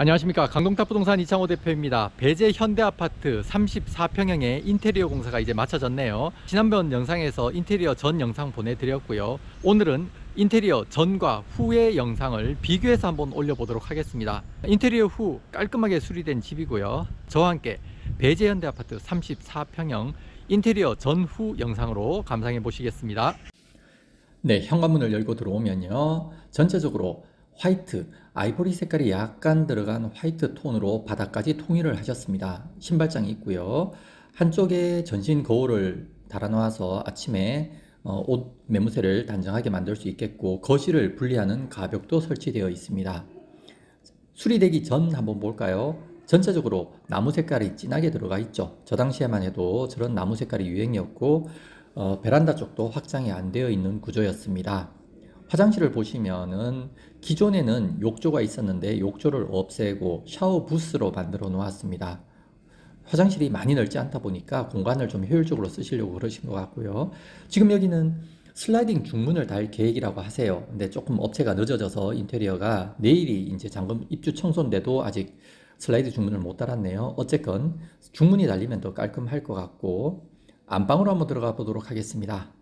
안녕하십니까. 강동탑 부동산 이창호 대표입니다. 배제 현대아파트 34평형의 인테리어 공사가 이제 마쳐졌네요. 지난번 영상에서 인테리어 전 영상 보내드렸고요. 오늘은 인테리어 전과 후의 영상을 비교해서 한번 올려보도록 하겠습니다. 인테리어 후 깔끔하게 수리된 집이고요. 저와 함께 배제 현대아파트 34평형 인테리어 전후 영상으로 감상해 보시겠습니다. 네 현관문을 열고 들어오면요. 전체적으로 화이트, 아이보리 색깔이 약간 들어간 화이트 톤으로 바닥까지 통일을 하셨습니다. 신발장이 있고요. 한쪽에 전신 거울을 달아놓아서 아침에 어, 옷 매무새를 단정하게 만들 수 있겠고 거실을 분리하는 가벽도 설치되어 있습니다. 수리되기 전 한번 볼까요? 전체적으로 나무 색깔이 진하게 들어가 있죠. 저 당시에만 해도 저런 나무 색깔이 유행이었고 어, 베란다 쪽도 확장이 안 되어 있는 구조였습니다. 화장실을 보시면은 기존에는 욕조가 있었는데 욕조를 없애고 샤워 부스로 만들어 놓았습니다. 화장실이 많이 넓지 않다 보니까 공간을 좀 효율적으로 쓰시려고 그러신 것 같고요. 지금 여기는 슬라이딩 중문을 달 계획이라고 하세요. 근데 조금 업체가 늦어져서 인테리어가 내일이 이제 잠금 입주 청소인데도 아직 슬라이드 중문을 못 달았네요. 어쨌건 중문이 달리면 더 깔끔할 것 같고 안방으로 한번 들어가 보도록 하겠습니다.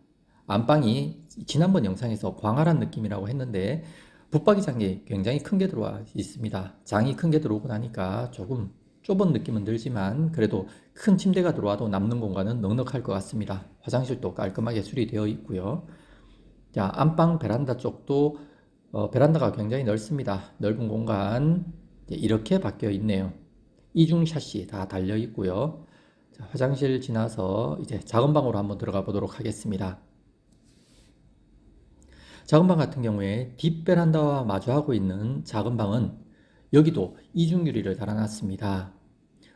안방이 지난번 영상에서 광활한 느낌이라고 했는데 붙박이장이 굉장히 큰 게 들어와 있습니다. 장이 큰 게 들어오고 나니까 조금 좁은 느낌은 들지만 그래도 큰 침대가 들어와도 남는 공간은 넉넉할 것 같습니다. 화장실도 깔끔하게 수리되어 있고요. 자, 안방 베란다 쪽도 어, 베란다가 굉장히 넓습니다. 넓은 공간 이렇게 바뀌어 있네요. 이중 샷시 다 달려 있고요. 자, 화장실 지나서 이제 작은 방으로 한번 들어가 보도록 하겠습니다. 작은 방 같은 경우에 뒷베란다와 마주하고 있는 작은 방은 여기도 이중 유리를 달아놨습니다.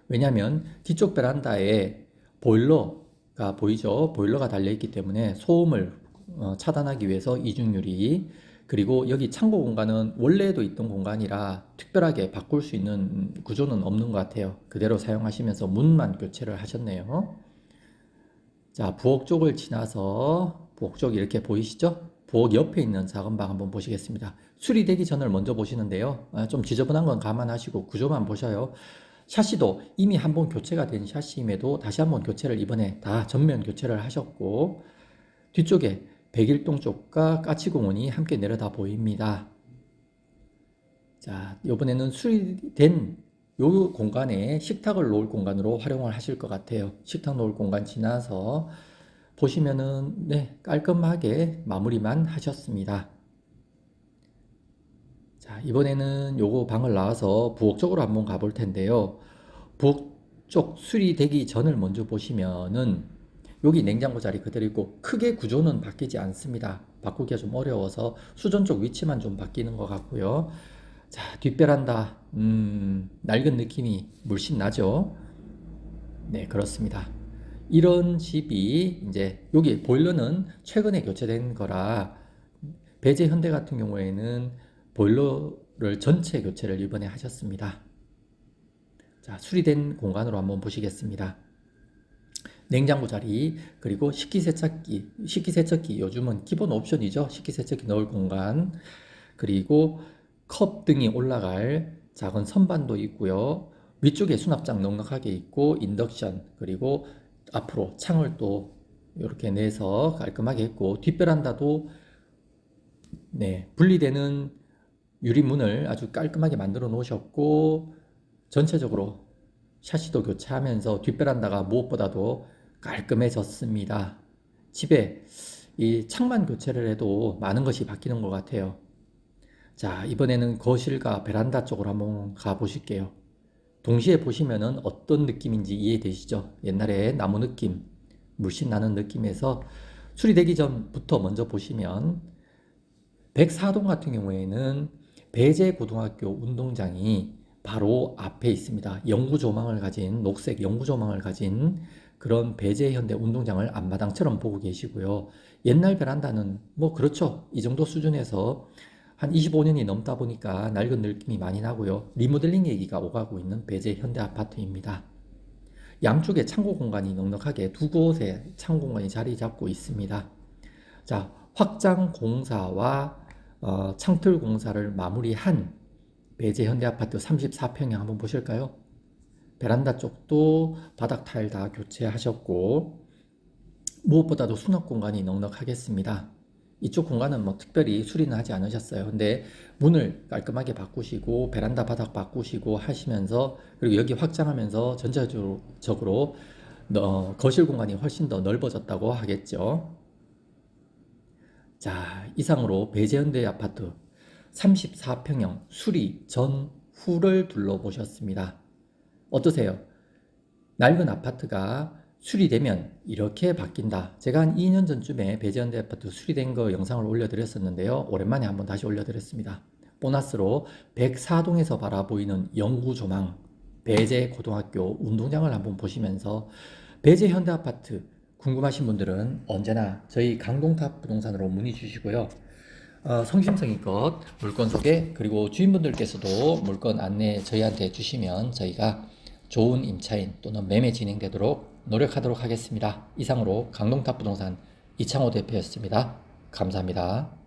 왜냐하면 뒤쪽 베란다에 보일러가 보이죠? 보일러가 달려있기 때문에 소음을 어, 차단하기 위해서 이중 유리 그리고 여기 창고 공간은 원래도 있던 공간이라 특별하게 바꿀 수 있는 구조는 없는 것 같아요. 그대로 사용하시면서 문만 교체를 하셨네요. 자, 부엌 쪽을 지나서 부엌 쪽 이렇게 보이시죠? 부엌 옆에 있는 작은 방 한번 보시겠습니다. 수리되기 전을 먼저 보시는데요. 아, 좀 지저분한 건 감안하시고 구조만 보셔요. 샤시도 이미 한 번 교체가 된 샤시임에도 다시 한 번 교체를 이번에 다 전면 교체를 하셨고 뒤쪽에 백일동 쪽과 까치공원이 함께 내려다 보입니다. 자, 이번에는 수리된 요 공간에 식탁을 놓을 공간으로 활용을 하실 것 같아요. 식탁 놓을 공간 지나서 보시면은 네, 깔끔하게 마무리만 하셨습니다. 자, 이번에는 요거 방을 나와서 부엌 쪽으로 한번 가볼 텐데요. 부엌 쪽 수리되기 전을 먼저 보시면은 여기 냉장고 자리 그대로 있고 크게 구조는 바뀌지 않습니다. 바꾸기가 좀 어려워서 수전 쪽 위치만 좀 바뀌는 것 같고요. 자, 뒷베란다 음, 낡은 느낌이 물씬 나죠? 네, 그렇습니다. 이런 집이 이제 여기 보일러는 최근에 교체된 거라 배제 현대 같은 경우에는 보일러를 전체 교체를 이번에 하셨습니다. 자, 수리된 공간으로 한번 보시겠습니다. 냉장고 자리, 그리고 식기세척기, 식기세척기 요즘은 기본 옵션이죠. 식기세척기 넣을 공간, 그리고 컵 등이 올라갈 작은 선반도 있고요. 위쪽에 수납장 넉넉하게 있고 인덕션, 그리고 앞으로 창을 또 이렇게 내서 깔끔하게 했고 뒷베란다도 네, 분리되는 유리문을 아주 깔끔하게 만들어 놓으셨고 전체적으로 샤시도 교체하면서 뒷베란다가 무엇보다도 깔끔해졌습니다. 집에 이 창만 교체를 해도 많은 것이 바뀌는 것 같아요. 자, 이번에는 거실과 베란다 쪽으로 한번 가 보실게요. 동시에 보시면은 어떤 느낌인지 이해되시죠? 옛날에 나무 느낌, 물씬 나는 느낌에서 수리되기 전부터 먼저 보시면 104동 같은 경우에는 배제고등학교 운동장이 바로 앞에 있습니다. 영구 조망을 가진 녹색 영구 조망을 가진 그런 배제 현대 운동장을 앞마당처럼 보고 계시고요. 옛날 베란다는 뭐 그렇죠. 이 정도 수준에서 한 25년이 넘다 보니까 낡은 느낌이 많이 나고요. 리모델링 얘기가 오가고 있는 배제 현대 아파트입니다. 양쪽에 창고 공간이 넉넉하게 두 곳에 창고 공간이 자리 잡고 있습니다. 자, 확장 공사와 어, 창틀 공사를 마무리한 배제 현대 아파트 34평형 한번 보실까요? 베란다 쪽도 바닥 타일 다 교체하셨고 무엇보다도 수납 공간이 넉넉하겠습니다. 이쪽 공간은 뭐 특별히 수리는 하지 않으셨어요. 근데 문을 깔끔하게 바꾸시고 베란다 바닥 바꾸시고 하시면서 그리고 여기 확장하면서 전체적으로 어, 거실 공간이 훨씬 더 넓어졌다고 하겠죠. 자, 이상으로 배재현대 아파트 34평형 수리 전후를 둘러보셨습니다. 어떠세요? 낡은 아파트가 수리되면 이렇게 바뀐다. 제가 한 2년 전쯤에 배재현대 아파트 수리된 거 영상을 올려드렸었는데요. 오랜만에 한번 다시 올려드렸습니다. 보너스로 104동에서 바라보이는 영구 조망, 배재 고등학교 운동장을 한번 보시면서 배재 현대 아파트 궁금하신 분들은 언제나 저희 강동탑 부동산으로 문의 주시고요. 어, 성심성의껏 물건 소개 그리고 주인분들께서도 물건 안내 저희한테 주시면 저희가 좋은 임차인 또는 매매 진행되도록 노력하도록 하겠습니다. 이상으로 강동탑 부동산 이창호 대표였습니다. 감사합니다.